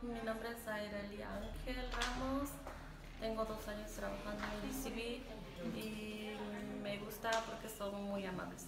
Mi nombre es Aireli Ángel Ramos. Tengo dos años trabajando en DCB y me gusta porque son muy amables.